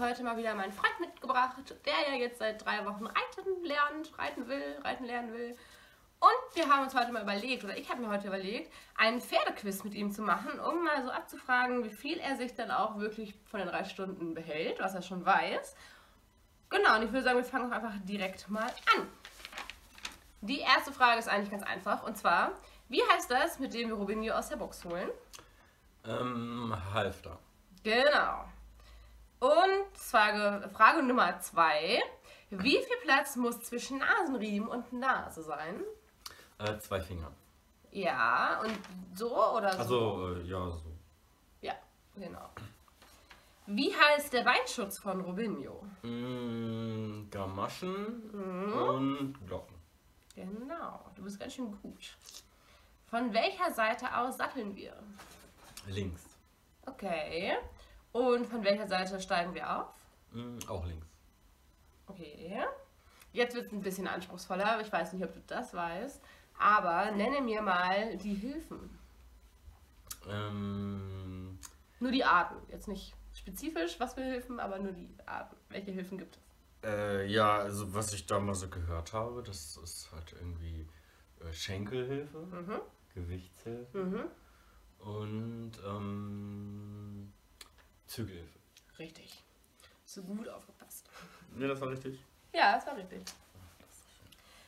heute mal wieder meinen Freund mitgebracht, der ja jetzt seit drei Wochen reiten lernt, reiten will, reiten lernen will. Und wir haben uns heute mal überlegt, oder ich habe mir heute überlegt, einen Pferdequiz mit ihm zu machen, um mal so abzufragen, wie viel er sich dann auch wirklich von den drei Stunden behält, was er schon weiß. Genau, und ich würde sagen, wir fangen auch einfach direkt mal an. Die erste Frage ist eigentlich ganz einfach, und zwar, wie heißt das, mit dem wir Robinho aus der Box holen? Ähm, Halfter. Genau. Und Frage, Frage Nummer zwei. Wie viel Platz muss zwischen Nasenriemen und Nase sein? Äh, zwei Finger. Ja, und so oder so? Also, äh, ja, so. Ja, genau. Wie heißt der Beinschutz von Robinho? Mm, Gamaschen und Glocken. Genau, du bist ganz schön gut. Von welcher Seite aus satteln wir? Links. Okay. Und von welcher Seite steigen wir auf? Mm, auch links. Okay. Jetzt wird es ein bisschen anspruchsvoller, aber ich weiß nicht, ob du das weißt. Aber nenne mir mal die Hilfen. Ähm, Nur die Arten. Jetzt nicht spezifisch, was für Hilfen, aber nur die Arten. Welche Hilfen gibt es? äh, ja, also was ich da mal so gehört habe, das ist halt irgendwie äh, Schenkelhilfe, Mhm. Gewichtshilfe Mhm. und Zügelhilfe. Richtig. So gut aufgepasst. Ne, das war richtig. Ja, das war richtig.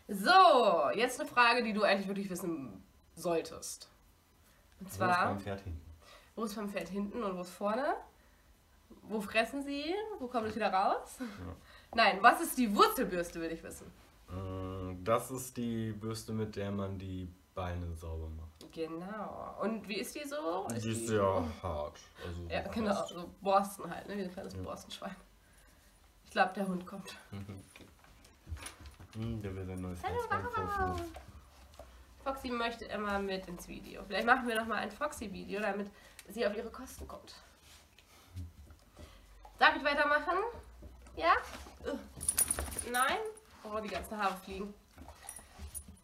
So, jetzt eine Frage, die du eigentlich wirklich wissen solltest. Und Wo ist zwar, beim Pferd hinten? wo ist beim Pferd hinten und wo ist vorne? Wo fressen sie? Wo kommt es wieder raus? Nein, was ist die Wurzelbürste, will ich wissen. Mm, Das ist die Bürste, mit der man die Beine sauber macht. Genau. Und wie ist die so? Die ist sehr hart. Also Ja, so genau. So Borsten halt, ne? Wie ein kleines Borstenschwein. Ich glaube, der Hund kommt. Hm, der will sein neues Hallo, vorführen. Foxy möchte immer mit ins Video. Vielleicht machen wir noch mal ein Foxy-Video, damit sie auf ihre Kosten kommt. Darf ich weitermachen? Ja? Nein? Oh, die ganzen Haare fliegen.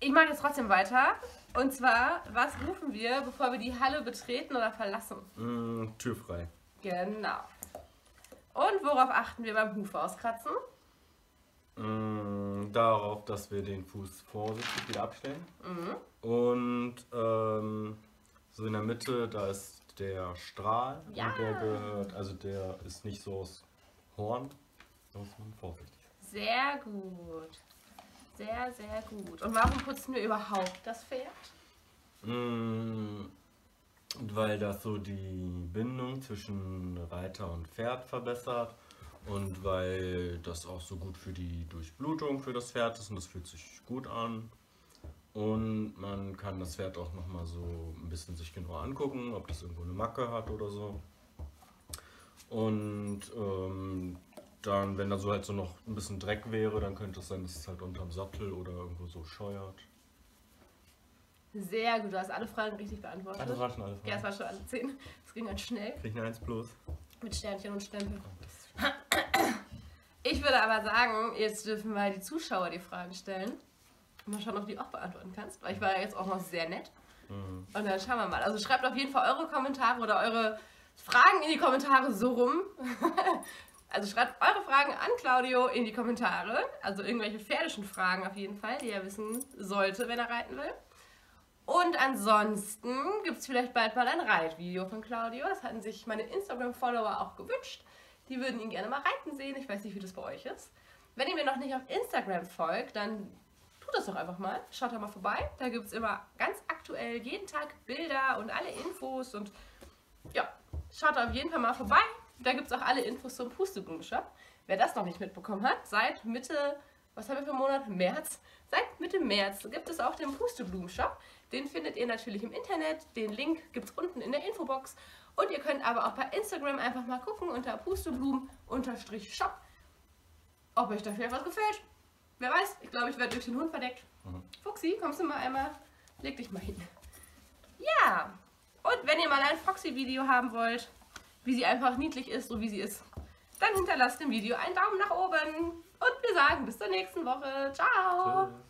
Ich mache jetzt trotzdem weiter. Und zwar, was rufen wir, bevor wir die Halle betreten oder verlassen? Mm, Tür frei. Genau. Und worauf achten wir beim Hufe auskratzen? Mm, darauf, dass wir den Fuß vorsichtig wieder abstellen. Mhm. Und ähm, so in der Mitte, da ist der Strahl. Ja. Und der gehört, also der ist nicht so aus Horn. Da muss man vorsichtig sein. Sehr gut. Sehr, sehr gut. Und warum putzen wir überhaupt das Pferd? Mm, weil das so die Bindung zwischen Reiter und Pferd verbessert und weil das auch so gut für die Durchblutung für das Pferd ist und das fühlt sich gut an. Und man kann das Pferd auch nochmal so ein bisschen sich genauer angucken, ob das irgendwo eine Macke hat oder so. Und ähm, dann, wenn da so halt so noch ein bisschen Dreck wäre, dann könnte es sein, dass es halt unterm Sattel oder irgendwo so scheuert. Sehr gut, du hast alle Fragen richtig beantwortet. Das war schon alles. ja, es war schon alle zehn. Es ging ganz schnell Krieg ich eine 1 plus. mit Sternchen und Stempel. Ich würde aber sagen, jetzt dürfen mal die Zuschauer die Fragen stellen. Mal schauen, ob du die auch beantworten kannst, weil ich war ja jetzt auch noch sehr nett. Mhm. Und dann schauen wir mal. Also schreibt auf jeden Fall eure Kommentare oder eure Fragen in die Kommentare so rum. Also schreibt eure Fragen an Claudio in die Kommentare. Also irgendwelche pferdischen Fragen auf jeden Fall, die er wissen sollte, wenn er reiten will. Und ansonsten gibt es vielleicht bald mal ein Reitvideo von Claudio. Das hatten sich meine Instagram-Follower auch gewünscht. Die würden ihn gerne mal reiten sehen. Ich weiß nicht, wie das bei euch ist. Wenn ihr mir noch nicht auf Instagram folgt, dann tut das doch einfach mal. Schaut da mal vorbei. Da gibt es immer ganz aktuell jeden Tag Bilder und alle Infos. Und ja, schaut auf jeden Fall mal vorbei. Da gibt es auch alle Infos zum Pusteblumenshop. Wer das noch nicht mitbekommen hat, seit Mitte, was haben wir für einen Monat? März. Seit Mitte März gibt es auch den Pusteblumenshop. Den findet ihr natürlich im Internet. Den Link gibt es unten in der Infobox. Und ihr könnt aber auch bei Instagram einfach mal gucken unter pusteblumen-shop, ob euch da vielleicht was gefällt. Wer weiß, ich glaube, ich werde durch den Hund verdeckt. Mhm. Fuxi, kommst du mal einmal? Leg dich mal hin. Ja, und wenn ihr mal ein Foxy-Video haben wollt, wie sie einfach niedlich ist, so wie sie ist, dann hinterlasst dem Video einen Daumen nach oben. Und wir sagen bis zur nächsten Woche. Ciao. Tschüss.